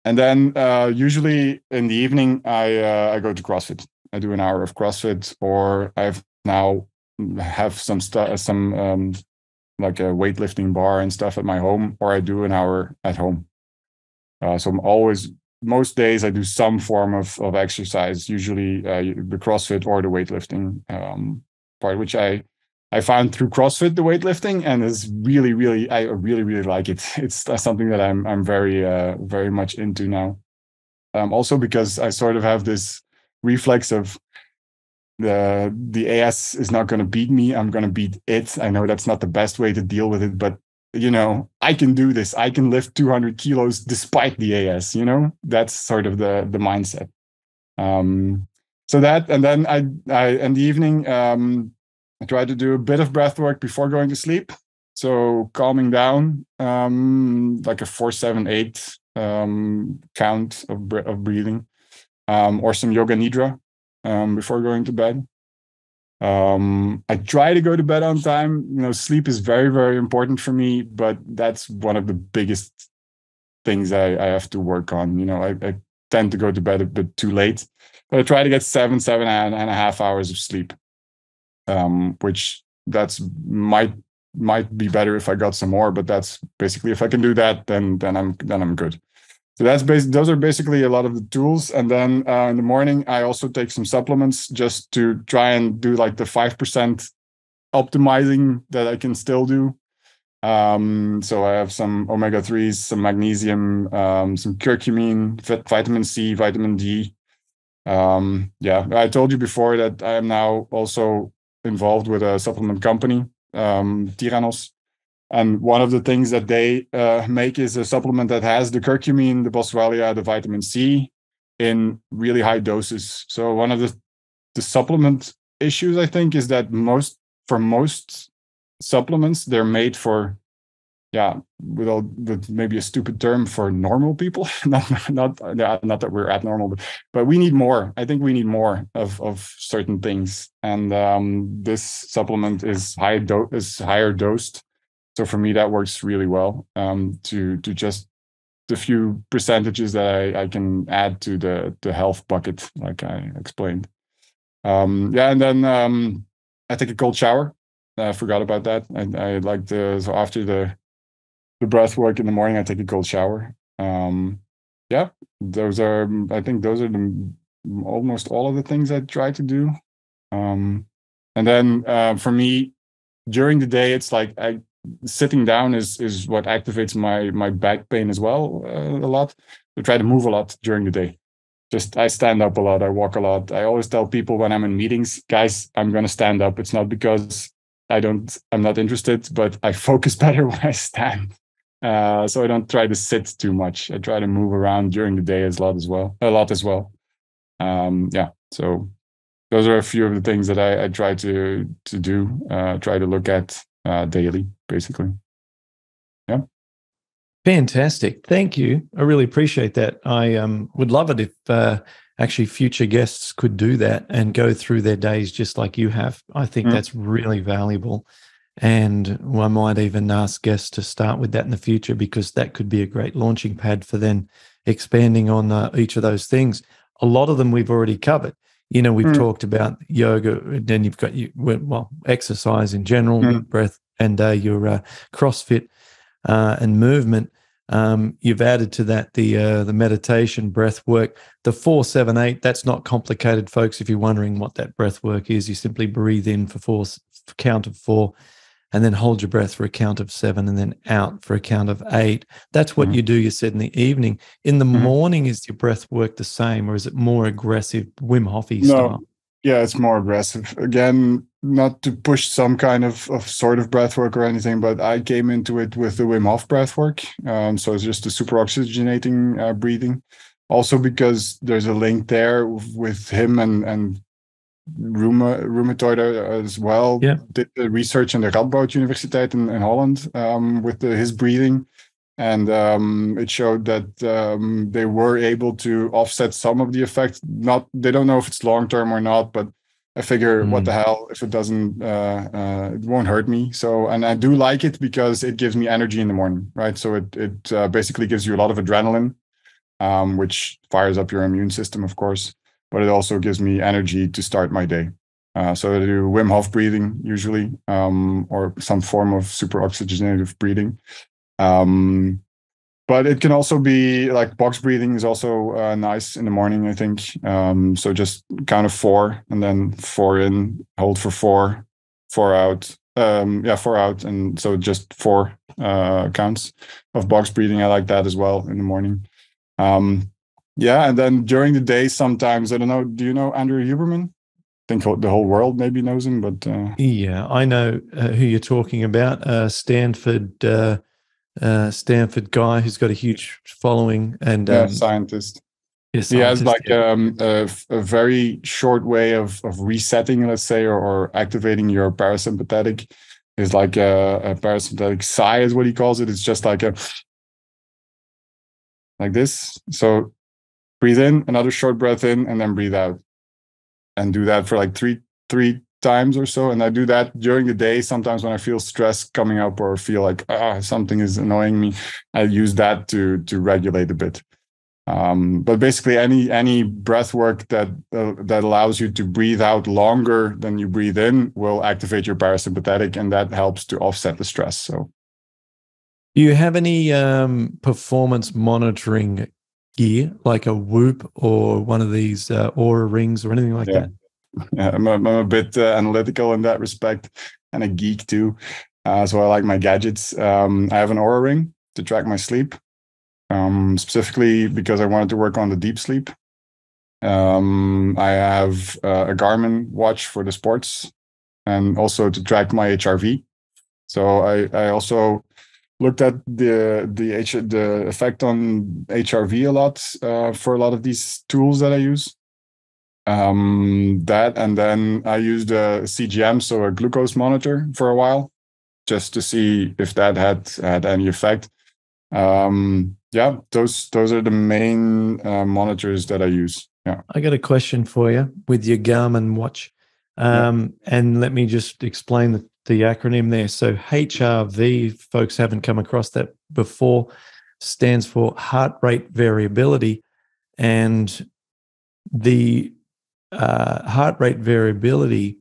B: and then uh, usually in the evening I uh, I go to CrossFit. I do an hour of CrossFit or I've now have some stuff some um, like a weightlifting bar and stuff at my home or I do an hour at home. Uh, so I'm always most days I do some form of of exercise, usually uh, the CrossFit or the weightlifting um, part, which I I found through CrossFit the weightlifting, and is really really I really really like it. It's something that I'm I'm very uh, very much into now. Um, also because I sort of have this reflex of the the AS is not going to beat me. I'm going to beat it. I know that's not the best way to deal with it, but you know, I can do this. I can lift 200 kilos despite the AS. You know, that's sort of the the mindset. Um, so that, and then I, I in the evening, um, I try to do a bit of breath work before going to sleep. So calming down, um, like a four, seven, eight um, count of of breathing, um, or some yoga nidra um, before going to bed. Um, I try to go to bed on time. You know, sleep is very, very important for me, but that's one of the biggest things I, I have to work on. You know, I, I tend to go to bed a bit too late, but I try to get seven, seven and a half hours of sleep, um, which that's might might be better if I got some more, but that's basically if I can do that, then then I'm then I'm good. So that's basic. Those are basically a lot of the tools. And then uh, in the morning, I also take some supplements just to try and do like the five percent optimizing that I can still do. Um, so I have some omega threes, some magnesium, um, some curcumin, vitamin C, vitamin D. Um, yeah, I told you before that I am now also involved with a supplement company, um, Tyrannos and one of the things that they uh, make is a supplement that has the curcumin, the boswellia, the vitamin C in really high doses. So one of the the supplement issues I think is that most for most supplements they're made for yeah with all with maybe a stupid term for normal people. Not not not that we're abnormal but, but we need more. I think we need more of of certain things. And um, this supplement is high dose is higher dosed. So for me that works really well um, to to just the few percentages that I, I can add to the the health bucket like i explained. Um, yeah and then um, i take a cold shower. I forgot about that. I, I like the so after the the breath work in the morning i take a cold shower um, yeah those are i think those are the almost all of the things i try to do um, and then uh, for me during the day it's like i sitting down is is what activates my my back pain as well uh, a lot. I try to move a lot during the day. Just I stand up a lot. I walk a lot. I always tell people when I'm in meetings, guys, I'm gonna stand up. It's not because I don't I'm not interested, but I focus better when I stand. Uh, so I don't try to sit too much. I try to move around during the day as lot as well, a lot as well. Um, yeah. So those are a few of the things that I, I try to to do. Uh, try to look at uh, daily, basically. Yeah.
A: Fantastic. Thank you. I really appreciate that. I um, would love it if uh, actually future guests could do that and go through their days just like you have. I think mm. that's really valuable. And I might even ask guests to start with that in the future because that could be a great launching pad for then expanding on uh, each of those things. A lot of them we've already covered. You know, we've mm. talked about yoga, and then you've got you well exercise in general, mm. breath, and uh, your uh, CrossFit uh, and movement. Um, you've added to that the uh, the meditation, breath work, the four seven eight. That's not complicated, folks. If you're wondering what that breath work is, you simply breathe in for four count of four, and then hold your breath for a count of seven and then out for a count of eight. That's what mm-hmm. you do, you said in the evening. In the mm-hmm. morning, is your breath work the same or is it more aggressive, Wim Hofi no. style?
B: Yeah, it's more aggressive. Again, not to push some kind of, of sort of breath work or anything, but I came into it with the Wim Hof breath work. Um, so it's just the super oxygenating uh, breathing. Also because there's a link there with him and, and Rheuma, rheumatoid as well.
A: Yeah.
B: Did the research in the Radboud Universiteit in, in Holland um, with the, his breathing. And um, it showed that um, they were able to offset some of the effects. Not they don't know if it's long term or not, but I figure mm. what the hell if it doesn't uh, uh, it won't hurt me. So and I do like it because it gives me energy in the morning, right? So it it uh, basically gives you a lot of adrenaline, um, which fires up your immune system, of course but it also gives me energy to start my day. Uh, so I do Wim Hof breathing usually, um, or some form of super oxygenative breathing. Um, but it can also be like box breathing is also uh, nice in the morning, I think. Um, so just kind of four and then four in, hold for four, four out. Um, yeah, four out. And so just four uh, counts of box breathing. I like that as well in the morning. Um, yeah, and then during the day, sometimes I don't know. Do you know Andrew Huberman? I think the whole world maybe knows him, but uh,
A: yeah, I know uh, who you're talking about. Uh, Stanford, uh, uh, Stanford guy who's got a huge following and
B: yeah,
A: um,
B: scientist.
A: yeah,
B: He has like
A: yeah.
B: um, a, a very short way of of resetting, let's say, or, or activating your parasympathetic. Is like a, a parasympathetic sigh, is what he calls it. It's just like a like this. So breathe in, another short breath in, and then breathe out, and do that for like three three times or so. And I do that during the day. Sometimes when I feel stress coming up or feel like ah something is annoying me, I use that to to regulate a bit. Um, but basically, any any breath work that uh, that allows you to breathe out longer than you breathe in will activate your parasympathetic, and that helps to offset the stress. So
A: Do you have any um, performance monitoring gear, like a Whoop or one of these uh, Oura rings or anything like
B: Yeah.
A: that?
B: yeah, I'm a, I'm a bit uh, analytical in that respect, and a geek too. Uh, so I like my gadgets. Um, I have an Oura ring to track my sleep, um, specifically because I wanted to work on the deep sleep. Um, I have uh, a Garmin watch for the sports, and also to track my HRV. So I I also looked at the the H, the effect on HRV a lot uh, for a lot of these tools that I use um that and then i used a cgm so a glucose monitor for a while just to see if that had had any effect um yeah those those are the main uh, monitors that i use yeah
A: I got a question for you with your Garmin watch.
B: Yeah.
A: Um, And let me just explain the, the acronym there. So, HRV, folks haven't come across that before, stands for heart rate variability. And the uh, heart rate variability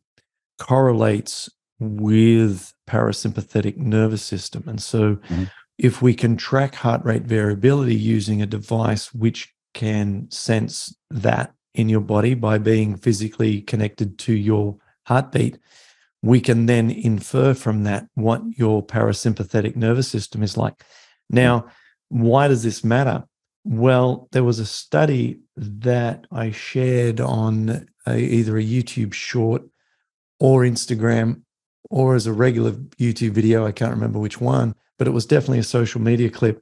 A: correlates with parasympathetic nervous system. And so,
B: Mhm.
A: if we can track heart rate variability using a device which can sense that in your body by being physically connected to your heartbeat, we can then infer from that what your parasympathetic nervous system is like. Now, why does this matter? Well, there was a study that I shared on a, either a YouTube short or Instagram or as a regular YouTube video. I can't remember which one, but it was definitely a social media clip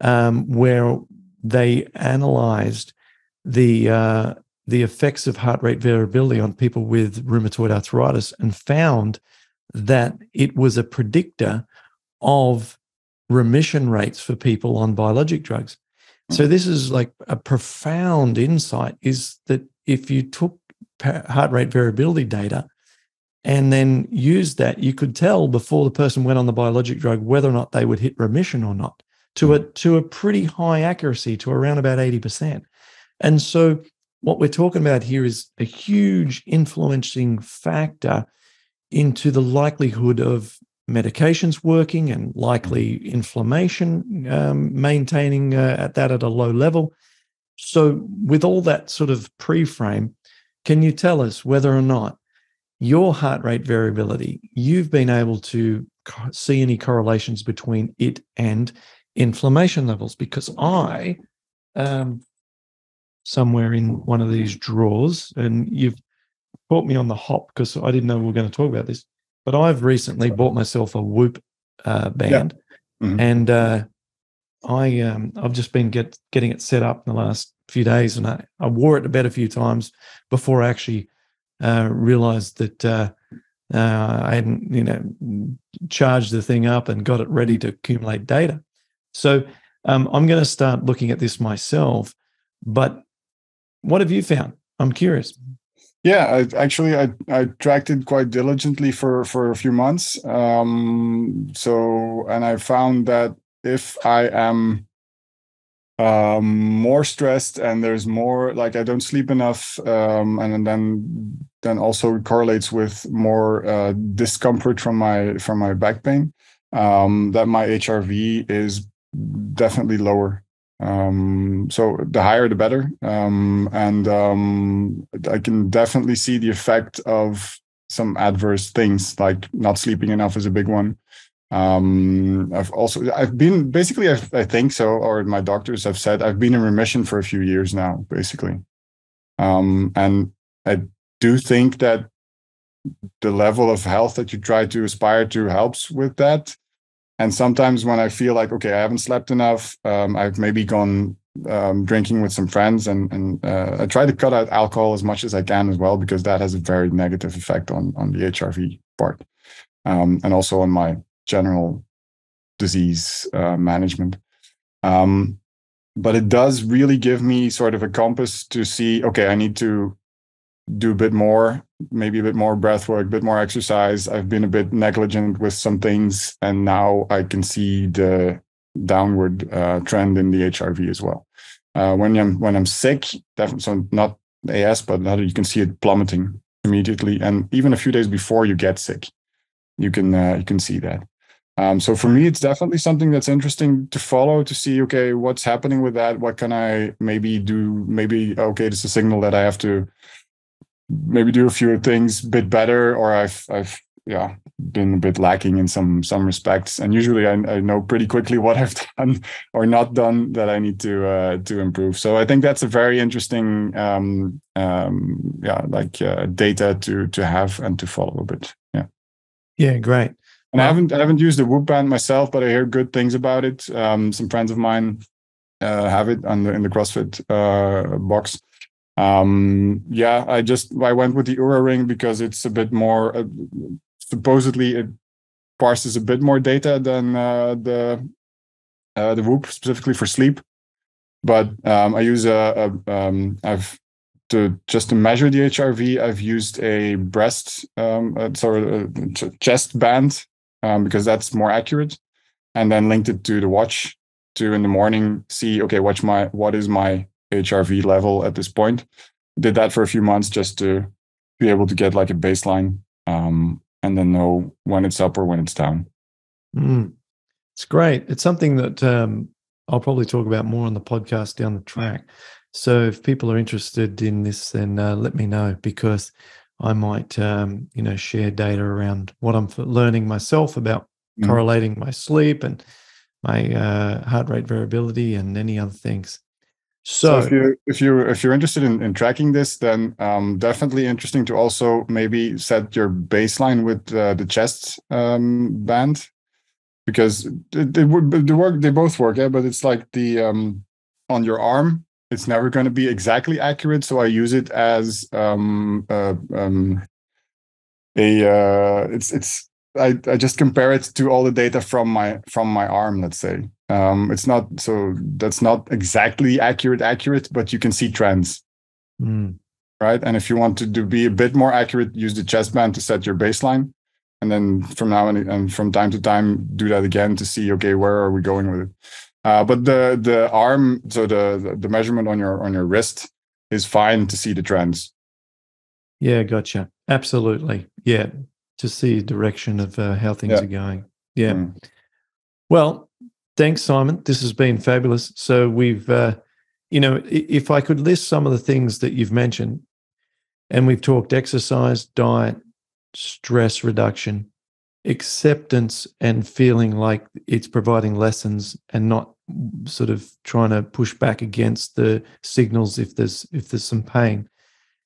A: um, where they analyzed the uh, the effects of heart rate variability on people with rheumatoid arthritis and found that it was a predictor of remission rates for people on biologic drugs. So mm-hmm. this is like a profound insight is that if you took heart rate variability data and then used that, you could tell before the person went on the biologic drug whether or not they would hit remission or not to mm-hmm. a to a pretty high accuracy to around about 80%. And so what we're talking about here is a huge influencing factor into the likelihood of medications working and likely inflammation um, maintaining uh, at that at a low level. So, with all that sort of pre-frame, can you tell us whether or not your heart rate variability, you've been able to see any correlations between it and inflammation levels? Because I, um, somewhere in one of these drawers, and you've caught me on the hop because I didn't know we were going to talk about this, but I've recently bought myself a Whoop uh, band,
B: Mhm.
A: and uh, I um, I've just been get getting it set up in the last few days, and I, I wore it to bed a few times before I actually uh, realized that uh, uh, I hadn't you know charged the thing up and got it ready to accumulate data. So um, I'm going to start looking at this myself. But what have you found? I'm curious.
B: Yeah, I, actually, I I tracked it quite diligently for for a few months. Um, so, and I found that if I am um, more stressed and there's more like I don't sleep enough, um, and then then also correlates with more uh, discomfort from my from my back pain. Um, that my HRV is definitely lower um so the higher the better. Um and um i can definitely see the effect of some adverse things like not sleeping enough is a big one. Um i've also i've been basically i, I think so or my doctors have said i've been in remission for a few years now basically. Um and i do think that the level of health that you try to aspire to helps with that. And sometimes when I feel like, okay, I haven't slept enough, um, I've maybe gone um, drinking with some friends and, and uh, I try to cut out alcohol as much as I can as well, because that has a very negative effect on, on the HRV part um, and also on my general disease uh, management. Um, but it does really give me sort of a compass to see, okay, I need to do a bit more, maybe a bit more breath work, a bit more exercise. I've been a bit negligent with some things, and now I can see the downward uh, trend in the HRV as well. Uh, when I'm when I'm sick, definitely so not AS, but you can see it plummeting immediately, and even a few days before you get sick, you can uh, you can see that. Um, so for me, it's definitely something that's interesting to follow to see, okay, what's happening with that? What can I maybe do? Maybe, okay, it's a signal that I have to maybe do a few things a bit better, or I've, I've, yeah, been a bit lacking in some, some respects. And usually I, I know pretty quickly what I've done or not done that I need to, uh, to improve. So I think that's a very interesting, um, um, yeah, like, uh, data to, to have and to follow a bit. Yeah.
A: Yeah. Great.
B: And I haven't I haven't used the Whoop band myself, but I hear good things about it. Um, some friends of mine uh, have it on the in the CrossFit uh, box. Um, yeah, I just I went with the Oura Ring because it's a bit more. Uh, supposedly, it parses a bit more data than uh, the uh, the Whoop specifically for sleep. But um, I use a, a um, I've to just to measure the HRV, I've used a breast, um, uh, sorry, a chest band um, because that's more accurate. And then linked it to the watch to in the morning see okay what's my what is my HRV level at this point. Did that for a few months just to be able to get like a baseline um, and then know when it's up or when it's down.
A: Mm. It's great. It's something that um, I'll probably talk about more on the podcast down the track. So if people are interested in this, then uh, let me know because I might, um, you know, share data around what I'm learning myself about mm. correlating my sleep and my uh, heart rate variability and any other things.
B: So, so if you if you if you're interested in, in tracking this, then um, definitely interesting to also maybe set your baseline with uh, the chest um, band. Because they would they work they both work yeah but it's like the um, on your arm it's never going to be exactly accurate so i use it as um, uh, um, a uh, it's it's I, I just compare it to all the data from my from my arm let's say um, it's not so that's not exactly accurate accurate but you can see trends
A: mm.
B: right and if you want to do, be a bit more accurate use the chest band to set your baseline and then from now and, and from time to time do that again to see okay where are we going with it uh, but the the arm, so the the measurement on your on your wrist is fine to see the trends.
A: Yeah, gotcha. Absolutely. Yeah, to see direction of uh, how things yeah. are going. Yeah. Mm. Well, thanks, Simon. This has been fabulous. So we've, uh, you know, if I could list some of the things that you've mentioned, and we've talked exercise, diet, stress reduction, acceptance and feeling like it's providing lessons and not sort of trying to push back against the signals if there's if there's some pain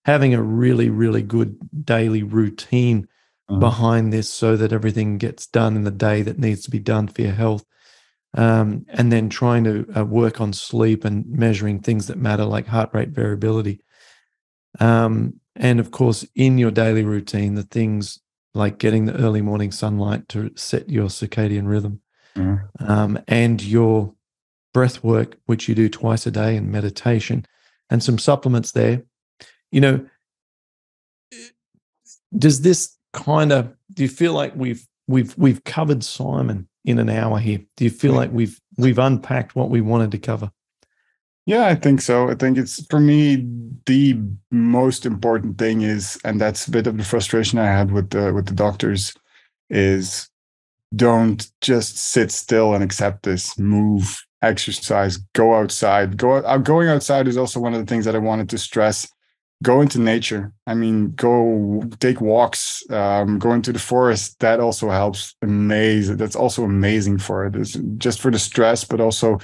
A: having a really really good daily routine mm. behind this so that everything gets done in the day that needs to be done for your health um, and then trying to uh, work on sleep and measuring things that matter like heart rate variability um, and of course in your daily routine the things like getting the early morning sunlight to set your circadian rhythm
B: mm.
A: um, and your breath work, which you do twice a day, and meditation, and some supplements there. You know, does this kind of do you feel like we've we've we've covered Simon in an hour here? Do you feel like we've we've unpacked what we wanted to cover?
B: Yeah, I think so. I think it's for me the most important thing is, and that's a bit of the frustration I had with the with the doctors, is don't just sit still and accept this. Move, exercise, go outside. Go out, going outside is also one of the things that I wanted to stress. Go into nature. I mean, go take walks. Um, go into the forest. That also helps. Amazing. That's also amazing for it. It's just for the stress, but also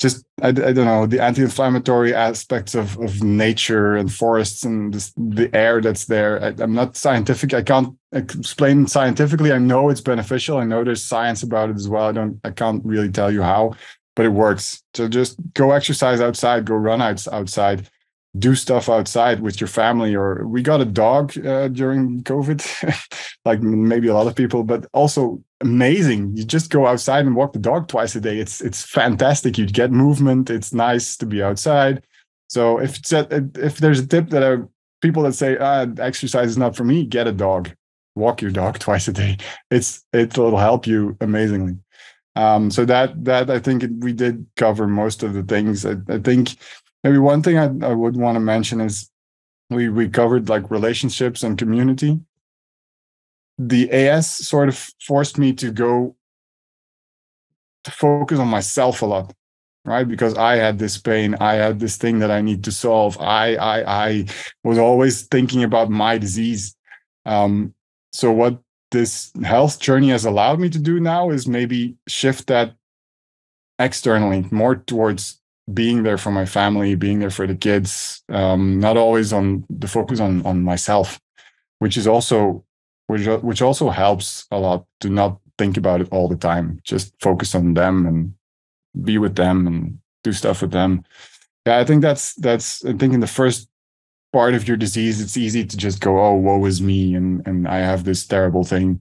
B: just I, I don't know the anti-inflammatory aspects of of nature and forests and this, the air that's there. I, I'm not scientific. I can't explain scientifically. I know it's beneficial. I know there's science about it as well. I don't. I can't really tell you how, but it works. So just go exercise outside. Go run out, outside do stuff outside with your family or we got a dog uh, during covid like maybe a lot of people but also amazing. You just go outside and walk the dog twice a day. It's it's fantastic. You get movement. It's nice to be outside. So if if there's a tip that are people that say ah, exercise is not for me get a dog. Walk your dog twice a day. It's it'll help you amazingly. Um, so that that i think we did cover most of the things. I, I think maybe one thing I, I would want to mention is we we covered like relationships and community. The AS sort of forced me to go to focus on myself a lot, right? Because I had this pain, I had this thing that I need to solve. I I I was always thinking about my disease. Um, so what this health journey has allowed me to do now is maybe shift that externally more towards being there for my family, being there for the kids, um, not always on the focus on on myself, which is also which which also helps a lot to not think about it all the time. Just focus on them and be with them and do stuff with them. Yeah, I think that's that's I think in the first part of your disease, it's easy to just go, "Oh, woe is me," and and I have this terrible thing.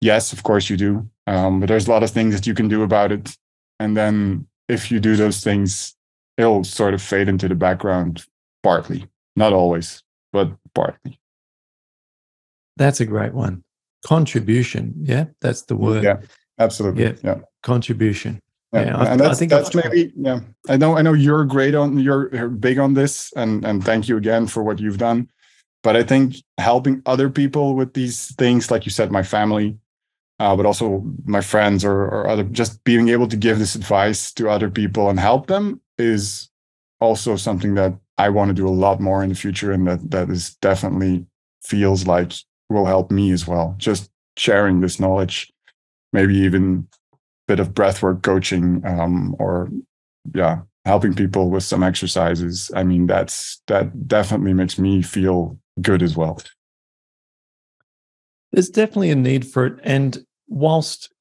B: Yes, of course you do, um, but there's a lot of things that you can do about it. And then if you do those things, it'll sort of fade into the background partly, not always, but partly.
A: That's a great one. Contribution. Yeah, that's the word.
B: Yeah, absolutely. Yeah, yeah.
A: contribution.
B: Yeah, yeah I, and that's, I think that's maybe yeah. I know I know you're great on you're big on this, and and thank you again for what you've done. But I think helping other people with these things, like you said, my family, uh, but also my friends or, or other, just being able to give this advice to other people and help them is also something that I want to do a lot more in the future, and that that is definitely feels like will help me as well. Just sharing this knowledge, maybe even a bit of breathwork coaching, um, or yeah, helping people with some exercises. I mean, that's that definitely makes me feel good as well.
A: There's definitely a need for it, and whilst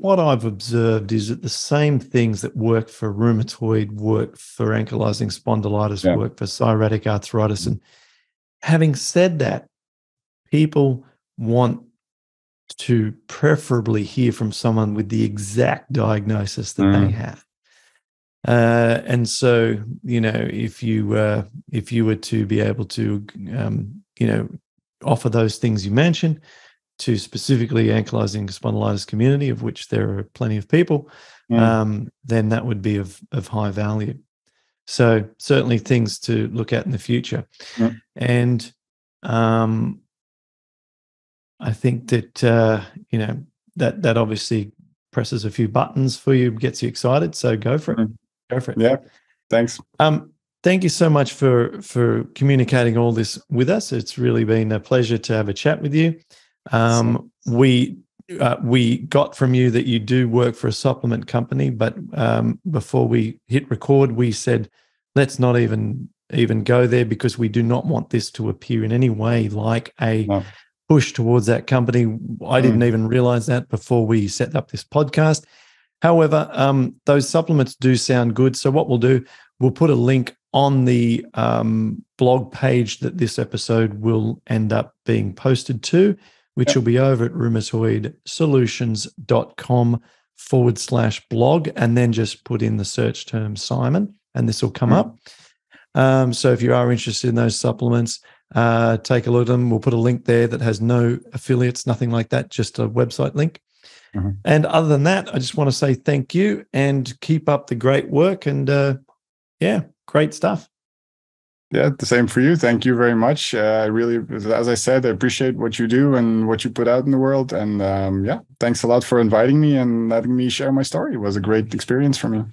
A: what I've observed is that the same things that work for rheumatoid work for ankylosing spondylitis, yeah. work for psoriatic arthritis. And having said that, people want to preferably hear from someone with the exact diagnosis that mm. they have. Uh, and so, you know, if you uh, if you were to be able to, um, you know, offer those things you mentioned, to specifically ankylosing spondylitis community, of which there are plenty of people, mm. um, then that would be of, of high value. So certainly things to look at in the future. Mm. And um, I think that uh, you know that that obviously presses a few buttons for you, gets you excited. So go for it. Mm. Go for it.
B: Yeah. Thanks.
A: Um, thank you so much for for communicating all this with us. It's really been a pleasure to have a chat with you. Um, we uh, we got from you that you do work for a supplement company, but um, before we hit record, we said let's not even even go there because we do not want this to appear in any way like a no. push towards that company. I didn't mm. even realize that before we set up this podcast. However, um, those supplements do sound good. So what we'll do, we'll put a link on the um, blog page that this episode will end up being posted to which yep. will be over at rheumatoidsolutions.com forward slash blog. And then just put in the search term Simon, and this will come mm-hmm. up. Um, so if you are interested in those supplements, uh, take a look at them. We'll put a link there that has no affiliates, nothing like that, just a website link. Mm-hmm. And other than that, I just want to say thank you and keep up the great work. And uh, yeah, great stuff.
B: Yeah, the same for you. Thank you very much. Uh, I really, as I said, I appreciate what you do and what you put out in the world. And um, yeah, thanks a lot for inviting me and letting me share my story. It was a great experience for me.